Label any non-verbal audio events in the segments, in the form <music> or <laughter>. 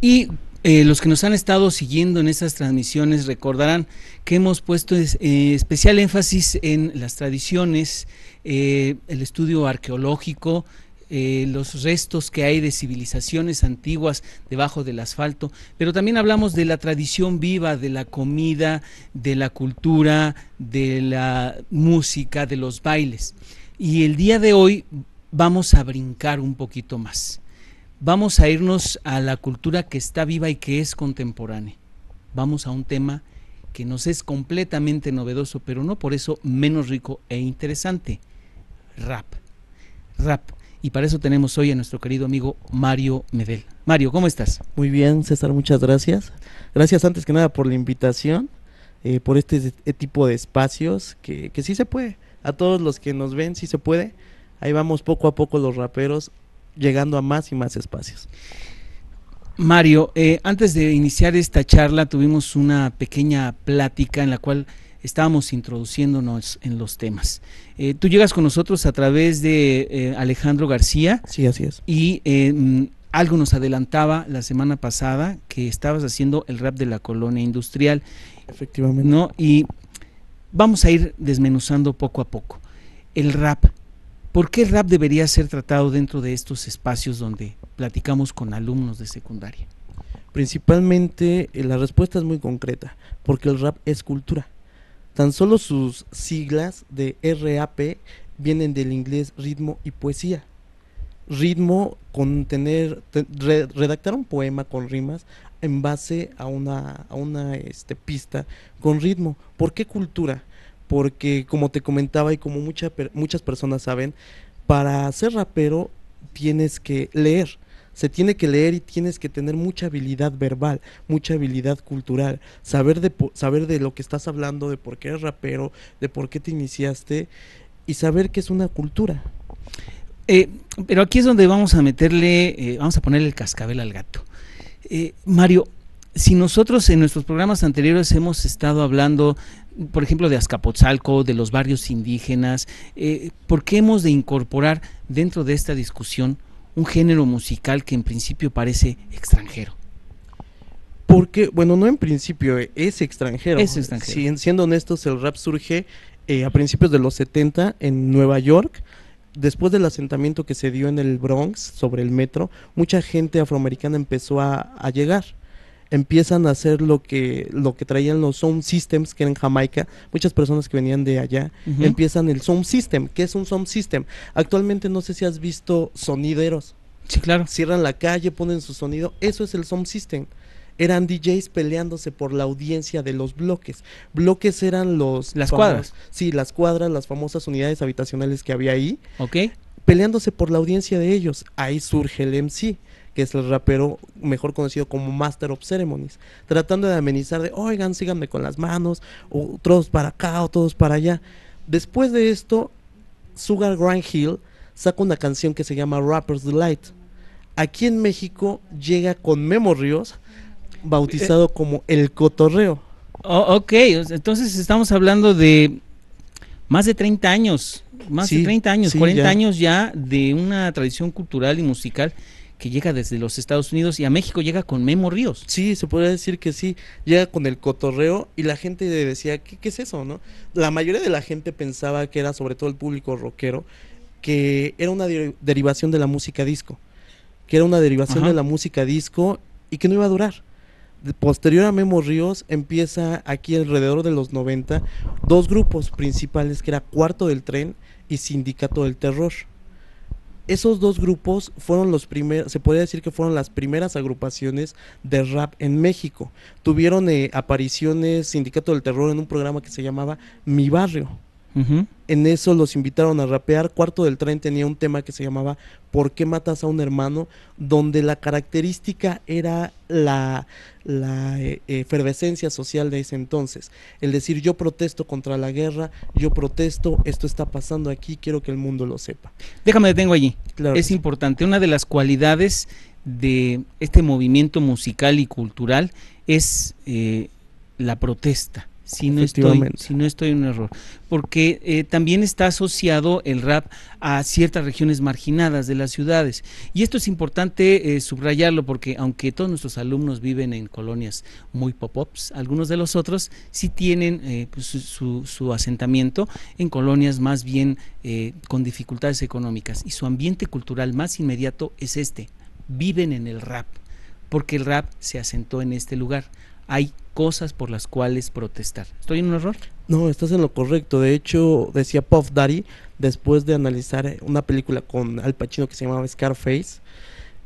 Y eh, los que nos han estado siguiendo en estas transmisiones recordarán que hemos puesto eh, especial énfasis en las tradiciones, eh, el estudio arqueológico, los restos que hay de civilizaciones antiguas debajo del asfalto, pero también hablamos de la tradición viva, de la comida, de la cultura, de la música, de los bailes. Y el día de hoy vamos a brincar un poquito más vamos a irnos a la cultura que está viva y que es contemporánea. Vamos a un tema que nos es completamente novedoso, pero no por eso menos rico e interesante. Rap. Rap. Y para eso tenemos hoy a nuestro querido amigo Mario Medel. Mario, ¿cómo estás? Muy bien, César, muchas gracias. Gracias antes que nada por la invitación, eh, por este, este, tipo de espacios, que, que sí se puede. A todos los que nos ven, sí se puede. Ahí vamos poco a poco los raperos llegando a más y más espacios. Mario, eh, antes de iniciar esta charla tuvimos una pequeña plática en la cual estábamos introduciéndonos en los temas. Eh, tú llegas con nosotros a través de eh, Alejandro García. Sí, así es. Y mm, algo nos adelantaba la semana pasada que estabas haciendo el rap de la colonia industrial. Efectivamente. ¿no? Y vamos a ir desmenuzando poco a poco. El rap, ¿Por qué el rap debería ser tratado dentro de estos espacios donde platicamos con alumnos de secundaria? Principalmente eh, la respuesta es muy concreta, porque el rap es cultura. Tan solo sus siglas de RAP vienen del inglés ritmo y poesía. Ritmo con tener, redactar un poema con rimas en base a una, a una este, pista con ritmo. ¿Por qué cultura? Porque como te comentaba y como muchas personas saben, para ser rapero tienes que leer, se tiene que leer y tienes que tener mucha habilidad verbal, mucha habilidad cultural, saber de, saber de lo que estás hablando, de por qué eres rapero, de por qué te iniciaste y saber que es una cultura. Eh, pero aquí es donde vamos a meterle, eh, vamos a ponerle el cascabel al gato. Eh, Mario, si nosotros en nuestros programas anteriores hemos estado hablando, por ejemplo, de Azcapotzalco, de los barrios indígenas, eh, ¿por qué hemos de incorporar dentro de esta discusión un género musical que en principio parece extranjero? Porque, bueno, no en principio, eh, es extranjero. Es extranjero. siendo honestos, el rap surge eh, a principios de los 70 en Nueva York después del asentamiento que se dio en el Bronx sobre el metro, mucha gente afroamericana empezó a, a llegar empiezan a hacer lo que lo que traían los sound systems que en Jamaica muchas personas que venían de allá empiezan el sound system que es un sound system actualmente no sé si has visto sonideros sí claro cierran la calle ponen su sonido eso es el sound system eran DJs peleándose por la audiencia de los bloques. Bloques eran los... Las cuadras. Sí, las cuadras, las famosas unidades habitacionales que había ahí. Ok. Peleándose por la audiencia de ellos. Ahí surge el MC que es el rapero mejor conocido como Master of Ceremonies, tratando de amenizar de, oigan, síganme con las manos, o todos para acá, o todos para allá. Después de esto, Sugar Grind Hill saca una canción que se llama Rapper's Delight. Aquí en México llega con Memo Ríos, bautizado eh. como El Cotorreo. Oh, ok, entonces estamos hablando de más de 30 años, más de 30 años, 40 años ya de una tradición cultural y musical que llega desde los Estados Unidos y a México llega con Memo Ríos. Sí, se podría decir que sí, llega con el cotorreo y la gente decía, ¿qué, qué es eso? no La mayoría de la gente pensaba que era, sobre todo el público rockero, que era una derivación de la música disco, que era una derivación de la música disco y que no iba a durar. Posterior a Memo Ríos empieza aquí alrededor de los 90 dos grupos principales que era Cuarto del Tren y Sindicato del Terror esos dos grupos fueron los primeros, se podría decir que fueron las primeras agrupaciones de rap en México. Tuvieron eh, apariciones Sindicato del Terror en un programa que se llamaba Mi Barrio. En eso los invitaron a rapear. Cuarto del Tren tenía un tema que se llamaba ¿Por qué matas a un hermano? Donde la característica era la, la eh, efervescencia social de ese entonces. El decir yo protesto contra la guerra, yo protesto, esto está pasando aquí, quiero que el mundo lo sepa. Déjame detengo allí. es importante. Una de las cualidades de este movimiento musical y cultural es eh, la protesta si no estoy, si no estoy en un error. Porque eh, también está asociado el rap a ciertas regiones marginadas de las ciudades. Y esto es importante eh, subrayarlo porque aunque todos nuestros alumnos viven en colonias muy pop-ups, algunos de los otros sí tienen eh, pues, su, su, asentamiento en colonias más bien con dificultades económicas. Y su ambiente cultural más inmediato es este. Viven en el rap, porque el rap se asentó en este lugar hay cosas por las cuales protestar. ¿Estoy en un error? No, estás en lo correcto. De hecho, decía Puff Daddy, después de analizar una película con Al Pacino que se llamaba Scarface,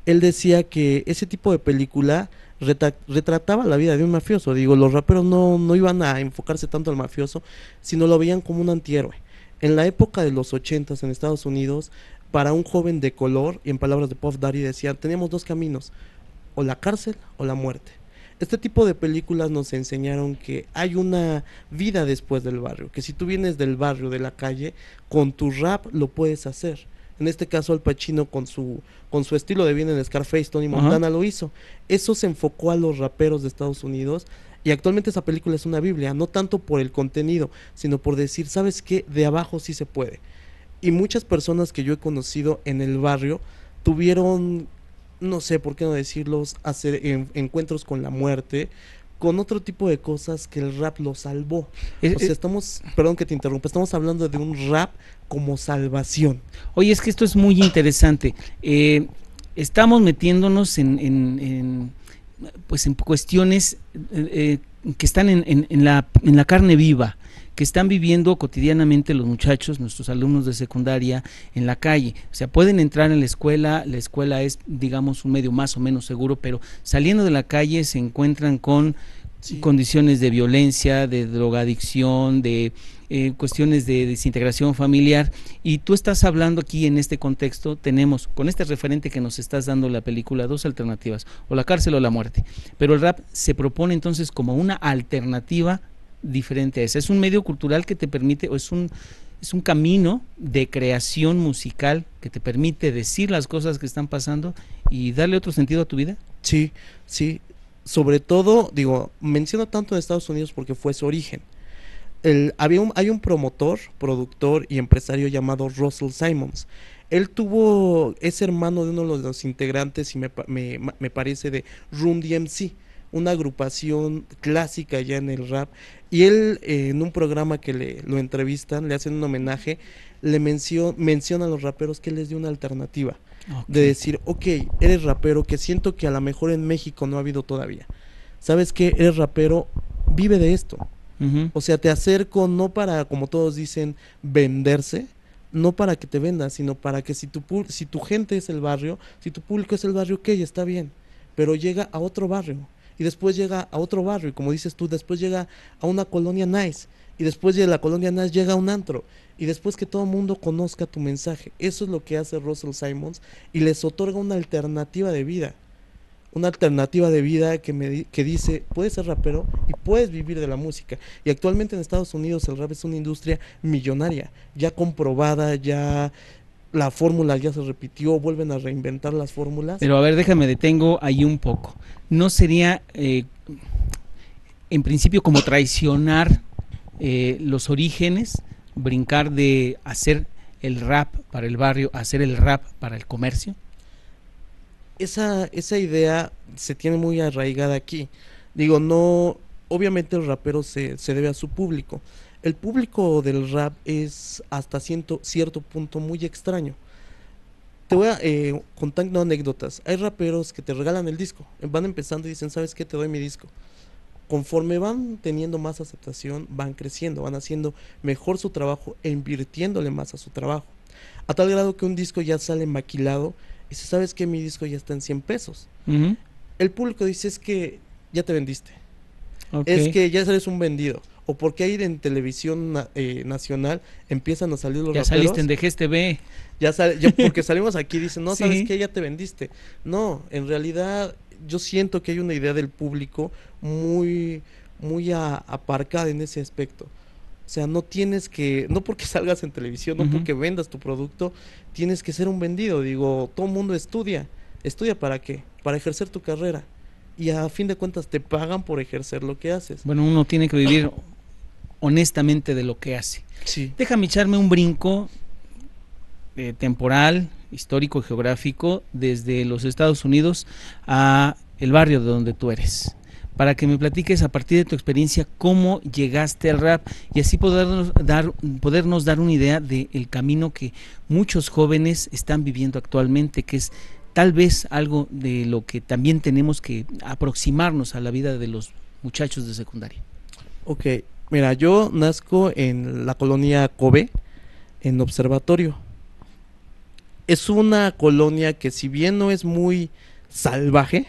él decía que ese tipo de película retrataba la vida de un mafioso. Digo, los raperos no, no iban a enfocarse tanto al mafioso, sino lo veían como un antihéroe. En la época de los ochentas en Estados Unidos, para un joven de color, y en palabras de Puff Daddy decía, teníamos dos caminos, o la cárcel o la muerte este tipo de películas nos enseñaron que hay una vida después del barrio, que si tú vienes del barrio, de la calle, con tu rap lo puedes hacer. En este caso, Al Pacino con su, con su estilo de bien en Scarface, Tony Montana lo hizo. Eso se enfocó a los raperos de Estados Unidos y actualmente esa película es una Biblia, no tanto por el contenido, sino por decir, ¿sabes qué? De abajo sí se puede. Y muchas personas que yo he conocido en el barrio tuvieron no sé por qué no decirlos, hacer encuentros con la muerte, con otro tipo de cosas que el rap lo salvó. o sea, estamos, perdón que te interrumpa, estamos hablando de un rap como salvación. Oye, es que esto es muy interesante. Eh, estamos metiéndonos en, pues en cuestiones eh, eh, que están en, la, en la carne viva que están viviendo cotidianamente los muchachos, nuestros alumnos de secundaria, en la calle. O sea, pueden entrar en la escuela, la escuela es, digamos, un medio más o menos seguro, pero saliendo de la calle se encuentran con condiciones de violencia, de drogadicción, de eh, cuestiones de desintegración familiar. Y tú estás hablando aquí en este contexto, tenemos con este referente que nos estás dando la película, dos alternativas, o la cárcel o la muerte. Pero el rap se propone entonces como una alternativa diferente a esa. Es un medio cultural que te permite, o es un, es un camino de creación musical que te permite decir las cosas que están pasando y darle otro sentido a tu vida. Sí, sí. Sobre todo, digo, menciono tanto de Estados Unidos porque fue su origen. El, había un, hay un promotor, productor y empresario llamado Russell Simons. Él tuvo, es hermano de uno de los integrantes y me, me, me parece de Run DMC una agrupación clásica ya en el rap. Y él, eh, en un programa que le, lo entrevistan, le hacen un homenaje, le menciona a los raperos que les dio una alternativa. De decir, ok, eres rapero, que siento que a lo mejor en México no ha habido todavía. ¿Sabes qué? Eres rapero, vive de esto. O sea, te acerco no para, como todos dicen, venderse, no para que te vendas, sino para que si tu, si tu gente es el barrio, si tu público es el barrio, ok, está bien, pero llega a otro barrio y después llega a otro barrio, y como dices tú, después llega a una colonia nice, y después de la colonia nice llega a un antro, y después que todo el mundo conozca tu mensaje. Eso es lo que hace Russell Simons y les otorga una alternativa de vida. Una alternativa de vida que, me, que dice, puedes ser rapero y puedes vivir de la música. Y actualmente en Estados Unidos el rap es una industria millonaria, ya comprobada, ya la fórmula ya se repitió, vuelven a reinventar las fórmulas. Pero a ver, déjame detengo ahí un poco. ¿No sería eh, en principio como traicionar eh, los orígenes, brincar de hacer el rap para el barrio a hacer el rap para el comercio? Esa, esa idea se tiene muy arraigada aquí. Digo, no, obviamente el rapero se, se debe a su público el público del rap es hasta cierto, cierto punto muy extraño. Te voy a eh, contar anécdotas. Hay raperos que te regalan el disco, van empezando y dicen, ¿sabes qué? Te doy mi disco. Conforme van teniendo más aceptación, van creciendo, van haciendo mejor su trabajo e invirtiéndole más a su trabajo. A tal grado que un disco ya sale maquilado y dice, ¿sabes qué? Mi disco ya está en 100 pesos. El público dice, es que ya te vendiste. Es que ya eres un vendido o por qué ir en televisión eh, nacional empiezan a salir los ya saliste en DGSTV ya, ya porque <laughs> salimos aquí dicen no sabes qué ya te vendiste no en realidad yo siento que hay una idea del público muy muy aparcada en ese aspecto. O sea no tienes que no porque <laughs> salgas en televisión no porque vendas tu producto tienes que ser un vendido. Digo todo el mundo estudia. Estudia para qué para ejercer tu carrera. Y a fin de cuentas te pagan por ejercer lo que haces. Bueno, uno tiene que vivir honestamente de lo que hace. Sí. Déjame echarme un brinco eh, temporal, histórico, geográfico, desde los Estados Unidos a el barrio de donde tú eres para que me platiques a partir de tu experiencia cómo llegaste al rap y así podernos dar, podernos dar una idea del camino que muchos jóvenes están viviendo actualmente, que es tal vez algo de lo que también tenemos que aproximarnos a la vida de los muchachos de secundaria. Ok, mira, yo nazco en la colonia Kobe, en Observatorio. Es una colonia que si bien no es muy salvaje,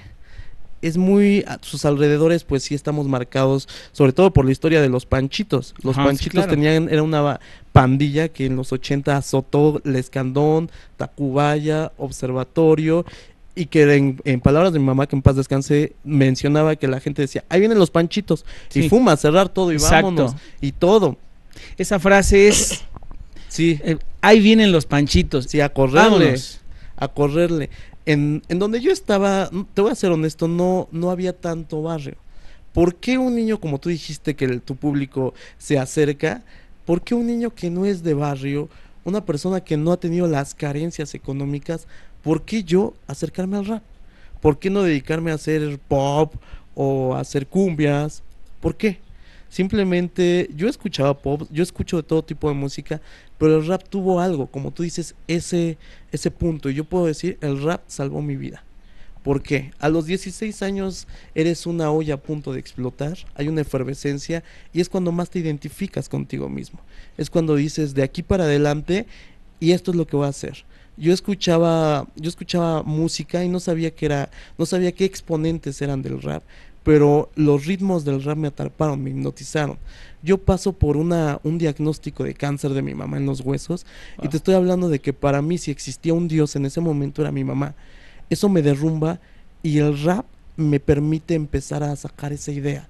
es muy a sus alrededores pues sí estamos marcados sobre todo por la historia de los panchitos los panchitos tenían era una pandilla que en los 80 azotó Lescandón Tacubaya Observatorio y que en, palabras de mi mamá que en paz descanse mencionaba que la gente decía ahí vienen los panchitos y fuma cerrar todo y vámonos y todo. Esa frase es <coughs> sí. eh, ahí vienen los panchitos sí a correrle a correrle. En, en, donde yo estaba, te voy a ser honesto, no, no había tanto barrio. ¿Por qué un niño, como tú dijiste, que tu público se acerca? ¿Por qué un niño que no es de barrio, una persona que no ha tenido las carencias económicas, ¿por qué yo acercarme al rap? ¿Por qué no dedicarme a hacer pop o a hacer cumbias? ¿Por qué? Simplemente yo escuchaba pop, yo escucho de todo tipo de música, pero el rap tuvo algo, como tú dices, ese, ese punto. Y yo puedo decir, el rap salvó mi vida. ¿Por qué? A los 16 años eres una olla a punto de explotar, hay una efervescencia y es cuando más te identificas contigo mismo. Es cuando dices de aquí para adelante y esto es lo que voy a hacer. Yo escuchaba, yo escuchaba música y no sabía qué era, no sabía qué exponentes eran del rap, pero los ritmos del rap me atraparon, me hipnotizaron. Yo paso por una, un diagnóstico de cáncer de mi mamá en los huesos y te estoy hablando de que para mí si existía un Dios en ese momento era mi mamá. Eso me derrumba y el rap me permite empezar a sacar esa idea.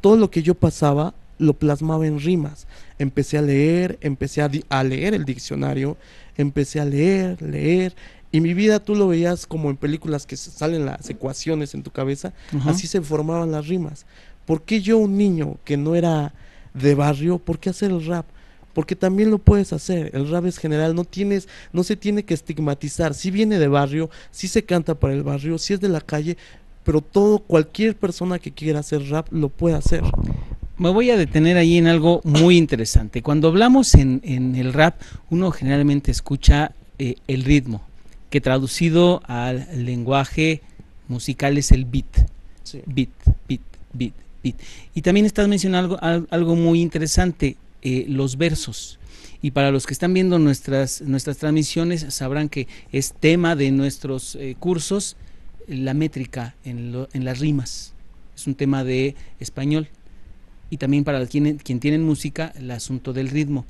Todo lo que yo pasaba lo plasmaba en rimas. Empecé a leer, empecé a, a leer el diccionario, empecé a leer, leer, y mi vida tú lo veías como en películas que salen las ecuaciones en tu cabeza, así se formaban las rimas. ¿Por qué yo, un niño que no era de barrio, por qué hacer el rap? Porque también lo puedes hacer. El rap es general, no tienes, no se tiene que estigmatizar. Si viene de barrio, si se canta para el barrio, si es de la calle, pero todo, cualquier persona que quiera hacer rap lo puede hacer. Me voy a detener ahí en algo muy interesante. Cuando hablamos en, el rap, uno generalmente escucha eh, el ritmo, que traducido al lenguaje musical es el beat. Beat, beat, beat, beat. Y también estás mencionando algo, algo muy interesante, eh, los versos. Y para los que están viendo nuestras, nuestras transmisiones sabrán que es tema de nuestros eh, cursos la métrica en, en, las rimas. Es un tema de español. Y también para quien, quien tienen música, el asunto del ritmo.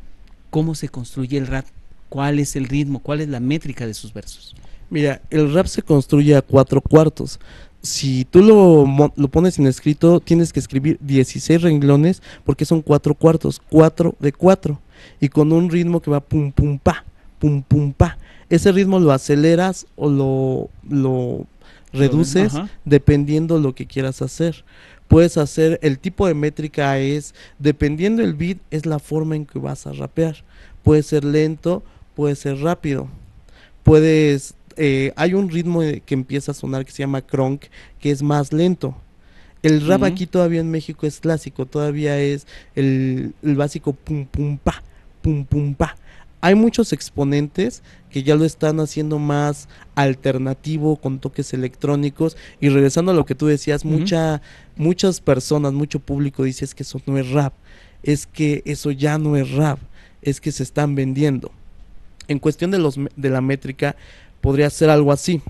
¿Cómo se construye el rap? cuál es el ritmo, cuál es la métrica de sus versos. Mira, el rap se construye a cuatro cuartos. Si tú lo, lo pones en escrito, tienes que escribir 16 renglones porque son cuatro cuartos, cuatro de cuatro. Y con un ritmo que va pum pum pa, pum pum pa. Ese ritmo lo aceleras o lo, lo reduces dependiendo lo que quieras hacer. Puedes hacer, el tipo de métrica es, dependiendo el beat, es la forma en que vas a rapear. Puede ser lento, puede ser rápido. Puedes, eh, hay un ritmo que empieza a sonar que se llama crunk, que es más lento. El rap aquí todavía en México es clásico, todavía es el, el básico pum pum pa, pum pum pa. Hay muchos exponentes que ya lo están haciendo más alternativo con toques electrónicos y regresando a lo que tú decías, mucha, muchas personas, mucho público dice que eso no es rap, es que eso ya no es rap, es que se están vendiendo. En cuestión de, los, de la métrica, podría ser algo así.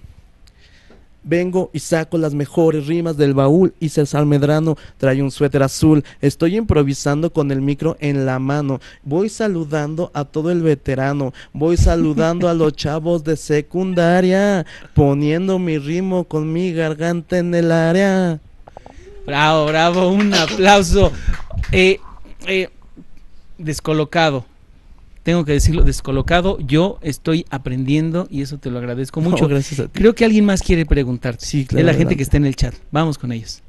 Vengo y saco las mejores rimas del baúl. y César Medrano trae un suéter azul. Estoy improvisando con el micro en la mano. Voy saludando a todo el veterano. Voy saludando a los <laughs> chavos de secundaria. Poniendo mi ritmo con mi garganta en el área. Bravo, bravo. Un aplauso. Eh, eh, descolocado tengo que decirlo, descolocado. Yo estoy aprendiendo y eso te lo agradezco <laughs> mucho. gracias Creo que alguien más quiere preguntarte. Sí, claro. De la gente que está en el chat. Vamos con ellos.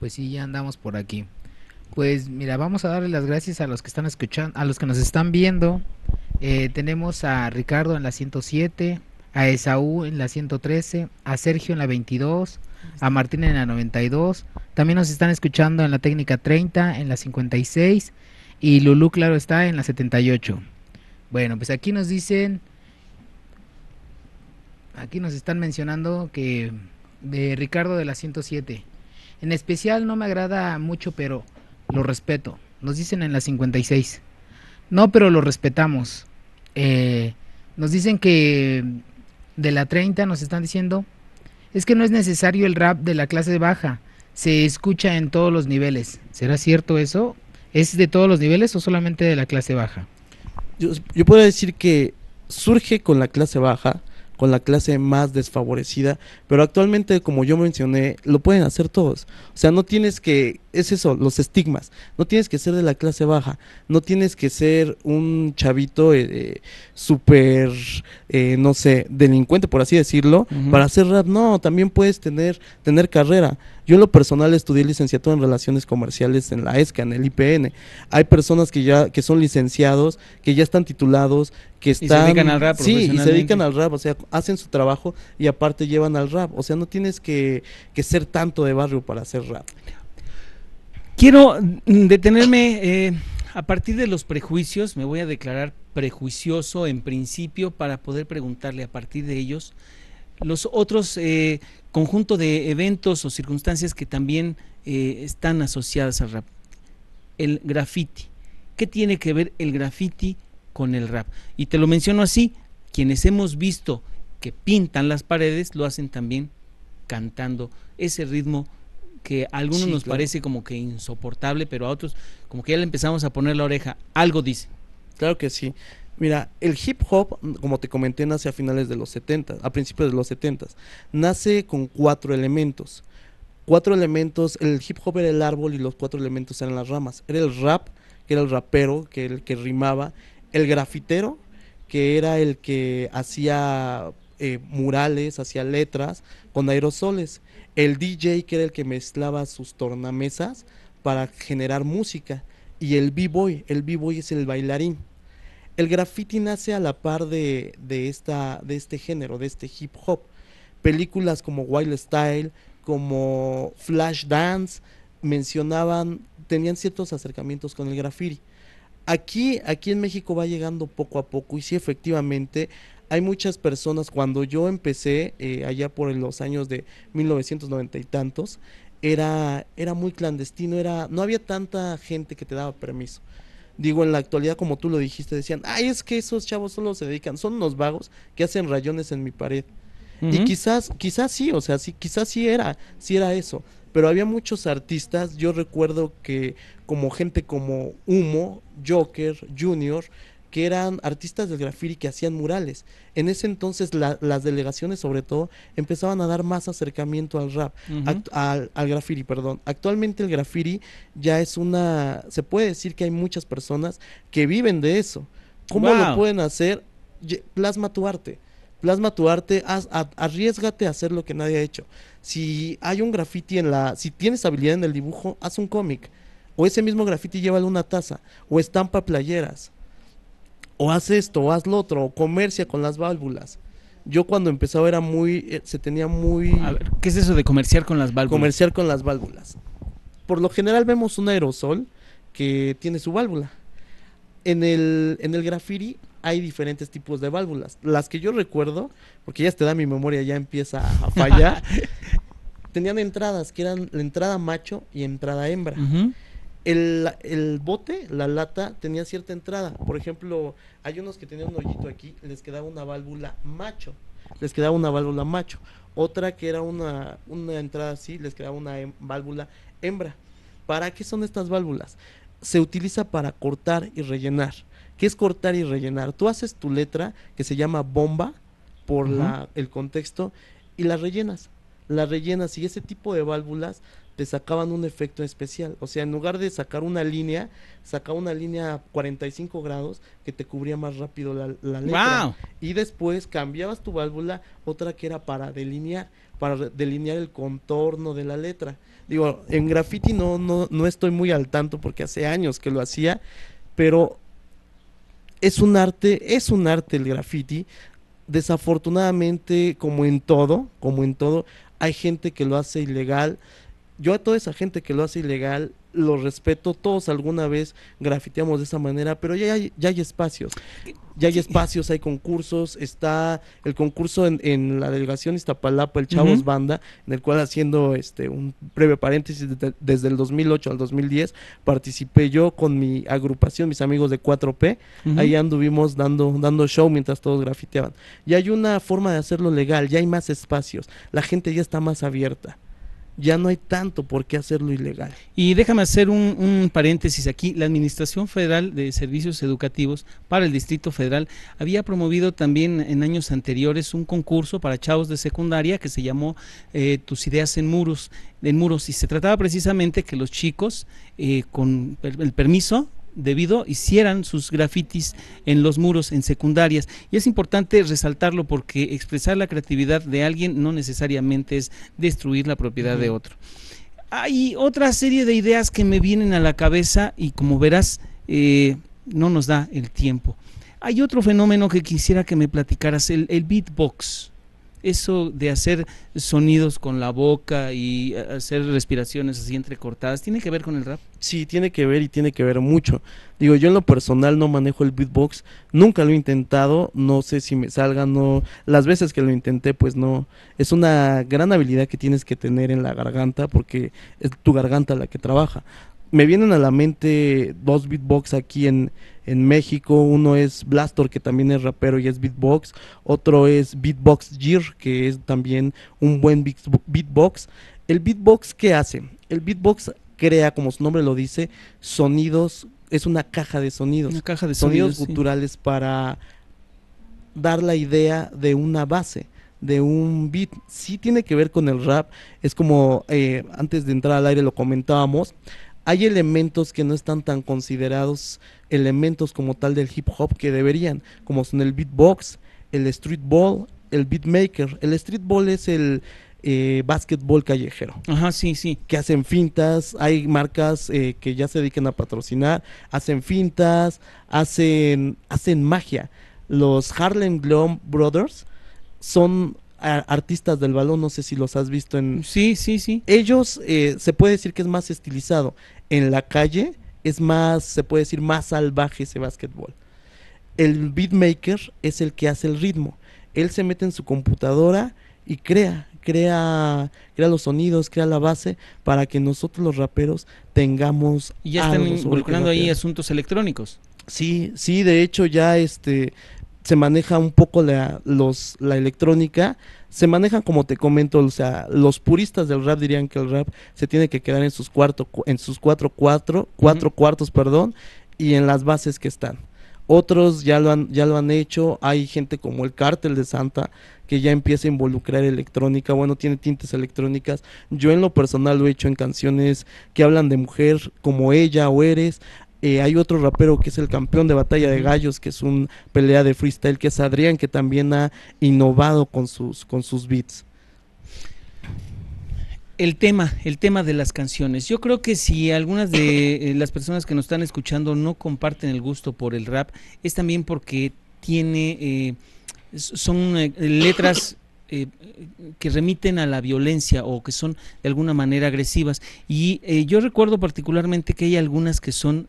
Pues sí, ya andamos por aquí. Pues mira, vamos a darle las gracias a los que están escuchando, a los que nos están viendo. Eh, tenemos a Ricardo en la 107, a Esaú en la 113, a Sergio en la 22, a Martín en la 92. También nos están escuchando en la técnica 30, en la 56 y Lulú, claro, está en la 78. Bueno, pues aquí nos dicen, aquí nos están mencionando que de Ricardo de la 107. En especial no me agrada mucho, pero lo respeto. Nos dicen en la 56. No, pero lo respetamos. Eh, nos dicen que de la 30 nos están diciendo, es que no es necesario el rap de la clase baja, se escucha en todos los niveles. ¿Será cierto eso? ¿Es de todos los niveles o solamente de la clase baja? Yo, yo puedo decir que surge con la clase baja, con la clase más desfavorecida, pero actualmente, como yo mencioné, lo pueden hacer todos. O sea, no tienes que, es eso, los estigmas, no tienes que ser de la clase baja, no tienes que ser un chavito eh, eh súper, eh, no sé, delincuente, por así decirlo, para hacer rap, no, también puedes tener, tener carrera. Yo en lo personal estudié licenciatura en Relaciones Comerciales en la ESCA, en el IPN. Hay personas que ya que son licenciados, que ya están titulados, que están... Y se dedican al rap Sí, y se dedican al rap, o sea, hacen su trabajo y aparte llevan al rap. O sea, no tienes que, que ser tanto de barrio para hacer rap. Quiero detenerme... Eh, a partir de los prejuicios, me voy a declarar prejuicioso en principio para poder preguntarle a partir de ellos los otros eh, conjunto de eventos o circunstancias que también eh, están asociadas al rap. El graffiti. ¿Qué tiene que ver el graffiti con el rap? Y te lo menciono así, quienes hemos visto que pintan las paredes lo hacen también cantando ese ritmo que a algunos nos parece como que insoportable, pero a otros como que ya le empezamos a poner la oreja. Algo dice. Claro que sí. Mira, el hip hop, como te comenté, nace a finales de los 70, a principios de los 70. Nace con cuatro elementos. Cuatro elementos, el hip hop era el árbol y los cuatro elementos eran las ramas. Era el rap, que era el rapero, que el que rimaba. El grafitero, que era el que hacía eh, murales, hacía letras con aerosoles. El DJ, que era el que mezclaba sus tornamesas para generar música. Y el b-boy, el b-boy es el bailarín el graffiti nace a la par de, esta, de este género, de este hip hop. Películas como Wild Style, como Flash Dance, mencionaban, tenían ciertos acercamientos con el graffiti. Aquí, aquí en México va llegando poco a poco y sí, efectivamente, hay muchas personas, cuando yo empecé, eh, allá por los años de 1990 y tantos, era, era muy clandestino, era, no había tanta gente que te daba permiso. Digo, en la actualidad, como tú lo dijiste, decían, ay, es que esos chavos solo se dedican, son unos vagos que hacen rayones en mi pared. Y quizás, quizás sí, o sea, sí, quizás sí era, sí era eso. Pero había muchos artistas, yo recuerdo que como gente como Humo, Joker, Junior, que eran artistas del graffiti que hacían murales. En ese entonces las delegaciones sobre todo empezaban a dar más acercamiento al rap, al, al graffiti, perdón. Actualmente el graffiti ya es una, se puede decir que hay muchas personas que viven de eso. ¿Cómo lo pueden hacer? Plasma tu arte. Plasma tu arte, haz, arriesgate a hacer lo que nadie ha hecho. Si hay un graffiti en la, si tienes habilidad en el dibujo, haz un cómic. O ese mismo graffiti llévalo una taza. O estampa playeras o haz esto, o haz lo otro, o comercia con las válvulas. Yo cuando empezaba era muy, eh, se tenía muy... A ver, ¿qué es eso de comerciar con las válvulas? Comerciar con las válvulas. Por lo general vemos un aerosol que tiene su válvula. En el, en el graffiti hay diferentes tipos de válvulas. Las que yo recuerdo, porque ya te da mi memoria, ya empieza a fallar, <laughs> tenían entradas que eran la entrada macho y entrada hembra el, bote, la lata, tenía cierta entrada. Por ejemplo, hay unos que tenían un hoyito aquí, les quedaba una válvula macho. Les quedaba una válvula macho. Otra que era una, una entrada así, les quedaba una válvula hembra. ¿Para qué son estas válvulas? Se utiliza para cortar y rellenar. ¿Qué es cortar y rellenar? Tú haces tu letra que se llama bomba por la, el contexto y la rellenas. La rellenas y ese tipo de válvulas te sacaban un efecto especial. O sea, en lugar de sacar una línea, sacaba una línea a 45 grados que te cubría más rápido la, la letra. Wow. Y después cambiabas tu válvula, otra que era para delinear, para delinear el contorno de la letra. Digo, en graffiti no, no, no estoy muy al tanto porque hace años que lo hacía, pero es un arte, es un arte el graffiti. Desafortunadamente, como en todo, como en todo, hay gente que lo hace ilegal. Yo a toda esa gente que lo hace ilegal lo respeto, todos alguna vez grafiteamos de esa manera, pero ya hay, ya hay espacios, ya hay espacios, hay concursos, está el concurso en, en la delegación Iztapalapa, el Chavos. Banda, en el cual haciendo este un breve paréntesis, de- desde el 2008 al 2010 participé yo con mi agrupación, mis amigos de 4P, Ujú. ahí anduvimos dando, dando show mientras todos grafiteaban. Y hay una forma de hacerlo legal, ya hay más espacios, la gente ya está más abierta. Ya no hay tanto por qué hacerlo ilegal. Y déjame hacer un, paréntesis aquí. La Administración Federal de Servicios Educativos para el Distrito Federal había promovido también en años anteriores un concurso para chavos de secundaria que se llamó eh, Tus ideas en muros, en muros. Y se trataba precisamente que los chicos, eh, con el permiso debido, hicieran sus grafitis en los muros en secundarias. Y es importante resaltarlo porque expresar la creatividad de alguien no necesariamente es destruir la propiedad de otro. Hay otra serie de ideas que me vienen a la cabeza y como verás, eh, no nos da el tiempo. Hay otro fenómeno que quisiera que me platicaras, el, el beatbox. Eso de hacer sonidos con la boca y eh, hacer respiraciones así entrecortadas, ¿tiene que ver con el rap? Sí, tiene que ver y tiene que ver mucho. Digo, yo en lo personal no manejo el beatbox, nunca lo he intentado, no sé si me salga, no. Las veces que lo intenté, pues no. Es una gran habilidad que tienes que tener en la garganta porque es tu garganta la que trabaja. Me vienen a la mente dos beatbox aquí en, en México. Uno es Blastor, que también es rapero y es beatbox. Otro es Beatbox Gear, que es también un buen beatbox. El beatbox, ¿qué hace? El beatbox crea, como su nombre lo dice, sonidos, es una caja de sonidos. Una caja de sonidos sonidos. sí. guturales para dar la idea de una base, de un beat. Sí tiene que ver con el rap, es como eh, antes de entrar al aire lo comentábamos, hay elementos que no están tan considerados elementos como tal del hip hop que deberían, como son el beatbox, el street ball, el beatmaker. El street ball es el eh, básquetbol callejero Ajá, sí, sí. que hacen fintas, hay marcas eh, que ya se dedican a patrocinar, hacen fintas, hacen, hacen magia. Los Harlem Globe Brothers son artistas del balón, no sé si los has visto en... Sí, sí, sí. Ellos eh, se puede decir que es más estilizado. En la calle es más, se puede decir, más salvaje ese básquetbol. El beatmaker es el que hace el ritmo. Él se mete en su computadora y crea, crea, crea los sonidos, crea la base para que nosotros los raperos tengamos Y ya están involucrando ahí asuntos electrónicos. Sí, sí, de hecho ya este se maneja un poco la, los, la electrónica, se manejan como te comento, o sea, los puristas del rap dirían que el rap se tiene que quedar en sus cuarto, cu- en sus cuatro, cuatro, cuatro cuartos, perdón, y en las bases que están. Otros ya lo han, ya lo han hecho, hay gente como el cártel de Santa que ya empieza a involucrar electrónica, bueno, tiene tintes electrónicas. Yo en lo personal lo he hecho en canciones que hablan de mujer como ella o eres. Eh, hay otro rapero que es el campeón de batalla de gallos, que es un pelea de freestyle, que es Adrián, que también ha innovado con sus, con sus beats. El tema, el tema de las canciones. Yo creo que si algunas de eh, las personas que nos están escuchando no comparten el gusto por el rap, es también porque tiene, eh, son eh, letras eh, que remiten a la violencia o que son de alguna manera agresivas. Y yo recuerdo particularmente que hay algunas que son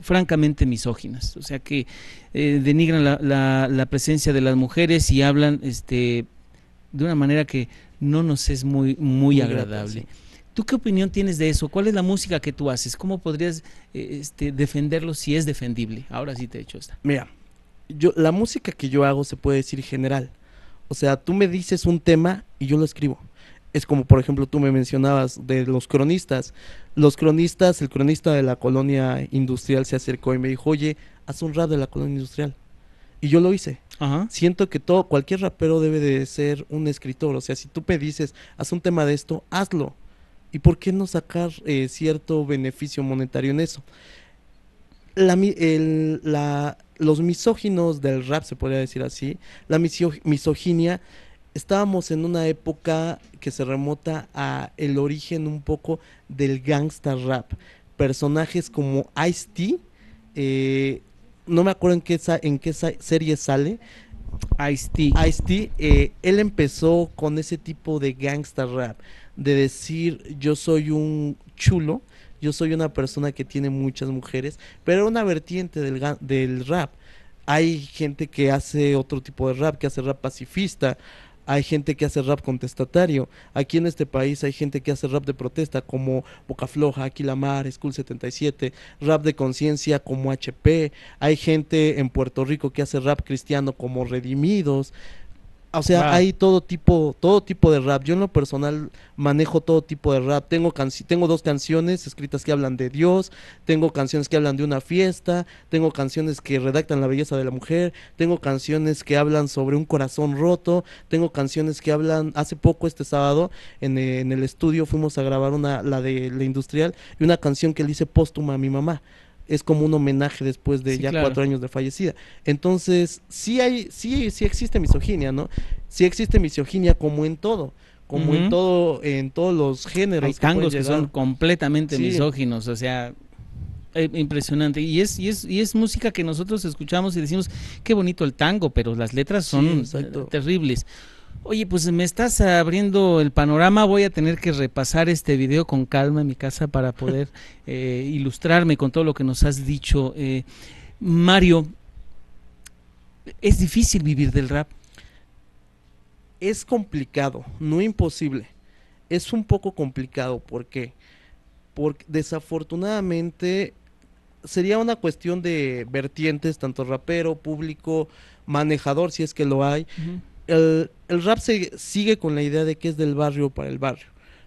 francamente misóginas, o sea que eh, denigran la, la- la presencia de las mujeres y hablan este, de una manera que no nos es muy, muy, Muy grata, agradable. sí. ¿Tú qué opinión tienes de eso? ¿Cuál es la música que tú haces? ¿Cómo podrías eh, este, defenderlo si es defendible? Ahora sí te he hecho esta. Mira, yo, la música que yo hago se puede decir general. O sea, tú me dices un tema y yo lo escribo. Es como, por ejemplo, tú me mencionabas de los cronistas. Los cronistas, el cronista de la colonia industrial se acercó y me dijo, oye, haz un rap de la colonia industrial. Y yo lo hice. Ajá. Siento que todo, cualquier rapero debe de ser un escritor. O sea, si tú me dices, haz un tema de esto, hazlo. ¿Y por qué no sacar eh, cierto beneficio monetario en eso? La, el, la, los misóginos del rap, se podría decir así, la misoginia, estábamos en una época que se remota a el origen un poco del gangsta rap. Personajes como Ice-T, eh, no me acuerdo en qué, en qué serie sale, Ice-T. Ice-T, eh, él empezó con ese tipo de gangsta rap, de decir yo soy un chulo, yo soy una persona que tiene muchas mujeres, pero era una vertiente del, del rap. Hay gente que hace otro tipo de rap, que hace rap pacifista, hay gente que hace rap contestatario. Aquí en este país hay gente que hace rap de protesta como Boca Floja, Aquilamar, School 77, rap de conciencia como HP. Hay gente en Puerto Rico que hace rap cristiano como Redimidos. O sea, hay todo tipo, todo tipo de rap. Yo en lo personal manejo todo tipo de rap. Tengo, tengo dos canciones escritas que hablan de Dios, tengo canciones que hablan de una fiesta, tengo canciones que redactan la belleza de la mujer, tengo canciones que hablan sobre un corazón roto, tengo canciones que hablan, hace poco este sábado en, en el estudio fuimos a grabar una, la de la industrial, y una canción que le hice póstuma a mi mamá es como un homenaje después de ya cuatro años de fallecida. Entonces, sí hay, sí, sí existe misoginia, ¿no? Sí existe misoginia como en todo, como en todo, en todos los géneros. Hay tangos que, son completamente misóginos, o sea, eh, impresionante. Y es, y es, y es música que nosotros escuchamos y decimos, qué bonito el tango, pero las letras son terribles. Oye, pues me estás abriendo el panorama, voy a tener que repasar este video con calma en mi casa para poder <laughs> eh, ilustrarme con todo lo que nos has dicho. Eh, Mario, ¿es difícil vivir del rap? Es complicado, no imposible. Es un poco complicado, ¿por qué? Porque desafortunadamente sería una cuestión de vertientes, tanto rapero, público, manejador, si es que lo hay el, rap se, sigue con la idea de que es del barrio para el barrio.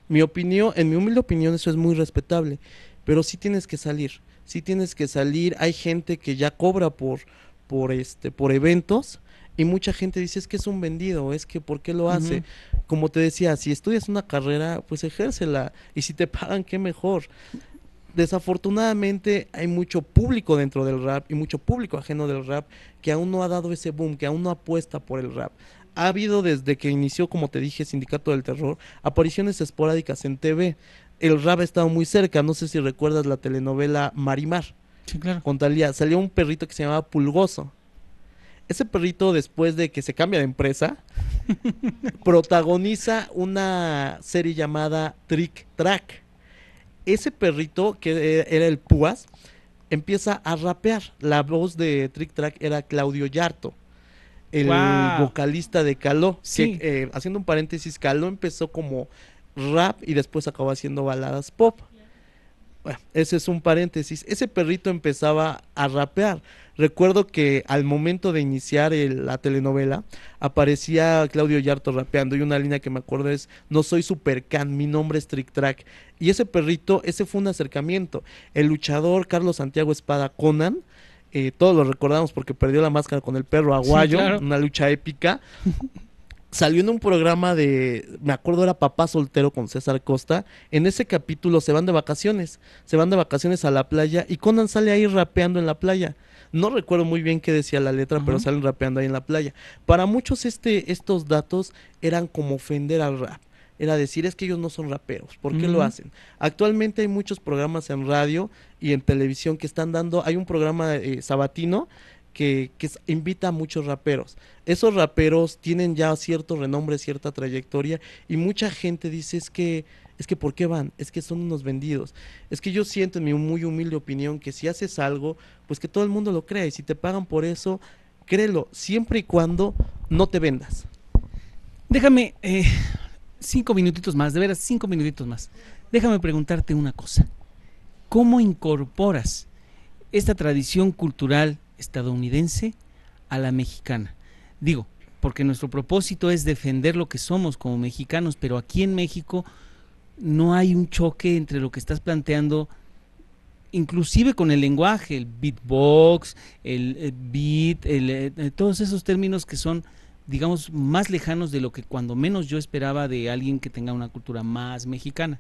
Mi opinión, en mi humilde opinión, eso es muy respetable, pero sí tienes que salir, sí tienes que salir. Hay gente que ya cobra por, por este, por eventos y mucha gente dice es que es un vendido, es que ¿por qué lo hace? Como te decía, si estudias una carrera, pues ejércela y si te <laughs> pagan, qué mejor desafortunadamente hay mucho público dentro del rap y mucho público ajeno del rap que aún no ha dado ese boom, que aún no apuesta por el rap ha habido desde que inició, como te dije, Sindicato del Terror, apariciones esporádicas en TV. El rap ha estado muy cerca, no sé si recuerdas la telenovela Marimar. Sí, claro. Con Talía, salió un perrito que se llamaba Pulgoso. Ese perrito, después de que se cambia de empresa, <laughs> protagoniza una serie llamada Trick Track. Ese perrito, que era el Púas, empieza a rapear. La voz de Trick Track era Claudio Yarto el vocalista de Caló. Sí. Eh, haciendo un paréntesis, Caló empezó como rap y después acabó haciendo baladas pop. Bueno, ese es un paréntesis. Ese perrito empezaba a rapear. Recuerdo que al momento de iniciar la telenovela aparecía Claudio Yarto rapeando y una línea que me acuerdo es No soy Supercan, mi nombre es Trick Track. Y ese perrito, ese fue un acercamiento. El luchador Carlos Santiago Espada Conan eh, todos lo recordamos porque perdió la máscara con el perro aguayo, una lucha épica. Salió en un programa de, me acuerdo era Papá Soltero con César Costa. En ese capítulo se van de vacaciones, se van de vacaciones a la playa y Conan sale ahí rapeando en la playa. No recuerdo muy bien qué decía la letra, pero salen rapeando ahí en la playa. Para muchos este, estos datos eran como ofender al rap era decir es que ellos no son raperos, ¿por qué lo hacen? Actualmente hay muchos programas en radio y en televisión que están dando, hay un programa eh, sabatino que, que, invita a muchos raperos. Esos raperos tienen ya cierto renombre, cierta trayectoria y mucha gente dice es que es que ¿por qué van? Es que son unos vendidos. Es que yo siento en mi muy humilde opinión que si haces algo, pues que todo el mundo lo crea y si te pagan por eso, créelo, siempre y cuando no te vendas. Déjame, eh, cinco minutitos más, de veras, cinco minutitos más. Déjame preguntarte una cosa. ¿Cómo incorporas esta tradición cultural estadounidense a la mexicana? Digo, porque nuestro propósito es defender lo que somos como mexicanos, pero aquí en México no hay un choque entre lo que estás planteando, inclusive con el lenguaje, el beatbox, el, beat, el, eh, todos esos términos que son digamos, más lejanos de lo que cuando menos yo esperaba de alguien que tenga una cultura más mexicana.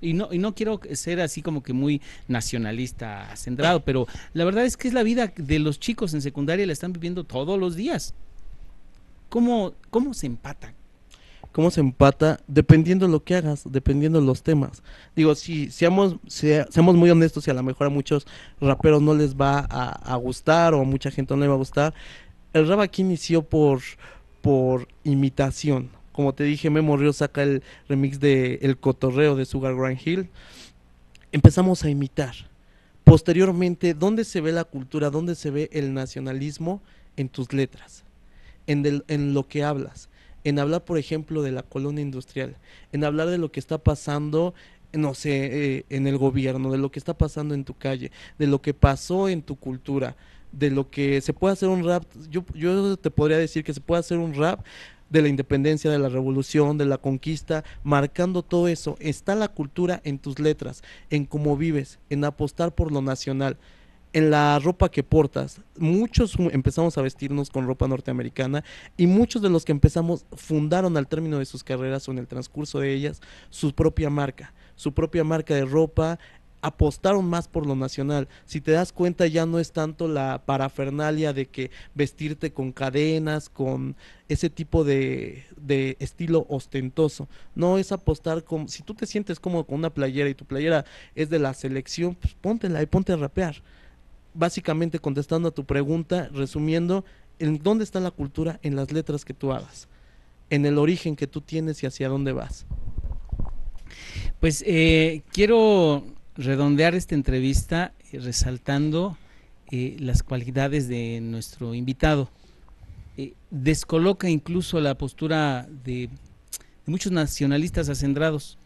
Y no, y no quiero ser así como que muy nacionalista centrado, pero la verdad es que es la vida de los chicos en secundaria, la están viviendo todos los días. ¿Cómo, cómo se empata? cómo se empata dependiendo lo que hagas, dependiendo los temas. Digo, si seamos, seamos muy honestos y a lo mejor a muchos raperos no les va a, gustar o a mucha gente no le va a gustar, el rap aquí inició por, por imitación. Como te dije, Memo Río saca el remix de El Cotorreo de Sugar Grand Hill. Empezamos a imitar. Posteriormente, ¿dónde se ve la cultura? ¿Dónde se ve el nacionalismo? En tus letras, en, lo que hablas en hablar, por ejemplo, de la colonia industrial, en hablar de lo que está pasando, no sé, eh, en el gobierno, de lo que está pasando en tu calle, de lo que pasó en tu cultura, de lo que se puede hacer un rap. Yo, yo te podría decir que se puede hacer un rap de la independencia, de la revolución, de la conquista, marcando todo eso. Está la cultura en tus letras, en cómo vives, en apostar por lo nacional en la ropa que portas. Muchos empezamos a vestirnos con ropa norteamericana y muchos de los que empezamos fundaron al término de sus carreras o en el transcurso de ellas su propia marca, su propia marca de ropa, apostaron más por lo nacional. Si te das cuenta ya no es tanto la parafernalia de que vestirte con cadenas, con ese tipo de, de estilo ostentoso. No es apostar con... Si tú te sientes como con una playera y tu playera es de la selección, pues póntela y ponte a rapear básicamente contestando a tu pregunta, resumiendo, ¿en dónde está la cultura? En las letras que tú hagas, en el origen que tú tienes y hacia dónde vas. Pues eh, quiero redondear esta entrevista eh, resaltando eh, las cualidades de nuestro invitado. descoloca incluso la postura de, de muchos nacionalistas acendrados.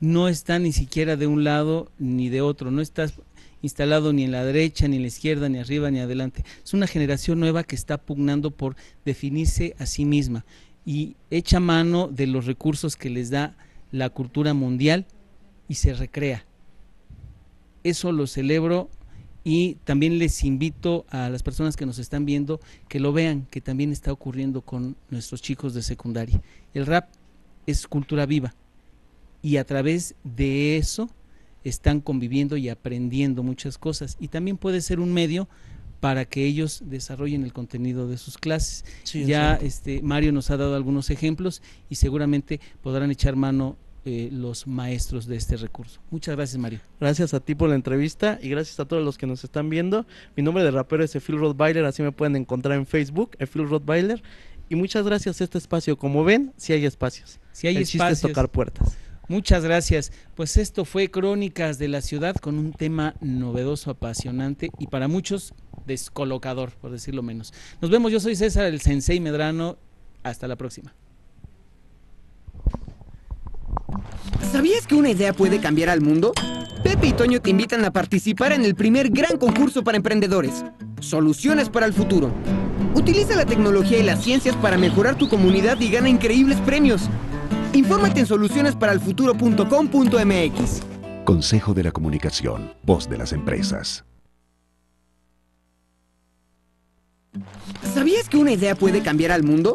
No está ni siquiera de un lado ni de otro, no está instalado ni en la derecha, ni en la izquierda, ni arriba, ni adelante. Es una generación nueva que está pugnando por definirse a sí misma y echa mano de los recursos que les da la cultura mundial y se recrea. Eso lo celebro y también les invito a las personas que nos están viendo que lo vean, que también está ocurriendo con nuestros chicos de secundaria. El rap es cultura viva y a través de eso están conviviendo y aprendiendo muchas cosas. Y también puede ser un medio para que ellos desarrollen el contenido de sus clases. ya este Mario nos ha dado algunos ejemplos y seguramente podrán echar mano eh, los maestros de este recurso. Muchas gracias, Mario. Gracias a ti por la entrevista y gracias a todos los que nos están viendo. Mi nombre de rapero es Efil Rottweiler, así me pueden encontrar en Facebook, Efil Rottweiler. Y muchas gracias a este espacio. Como ven, si hay espacios. Si hay espacios. tocar puertas. Muchas gracias. Pues esto fue Crónicas de la Ciudad con un tema novedoso, apasionante y para muchos descolocador, por decirlo menos. Nos vemos, yo soy César, el Sensei Medrano. Hasta la próxima. ¿Sabías que una idea puede cambiar al mundo? Pepe y Toño te invitan a participar en el primer gran concurso para emprendedores. Soluciones para el futuro. Utiliza la tecnología y las ciencias para mejorar tu comunidad y gana increíbles premios. Infórmate en solucionesparalfuturo.com.mx. Consejo de la Comunicación, voz de las empresas. ¿Sabías que una idea puede cambiar al mundo?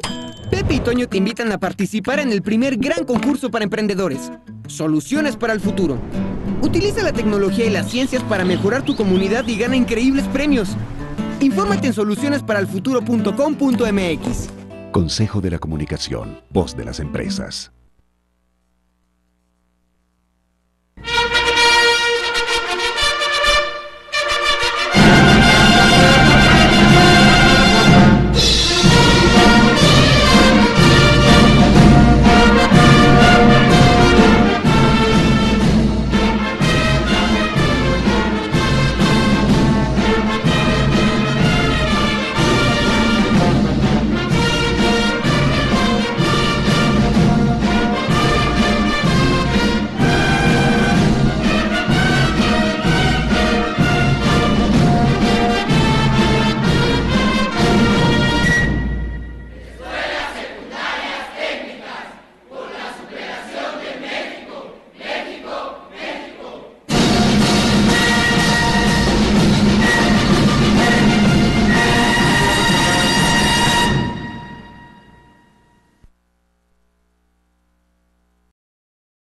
Pepe y Toño te invitan a participar en el primer gran concurso para emprendedores. Soluciones para el futuro. Utiliza la tecnología y las ciencias para mejorar tu comunidad y gana increíbles premios. Infórmate en solucionesparalfuturo.com.mx. Consejo de la Comunicación, voz de las empresas.